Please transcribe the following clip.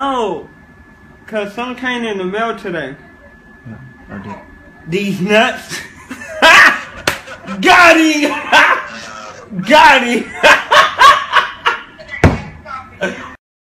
Oh, cause some came in the mail today. Yeah, I did. These nuts. Got him. Got him.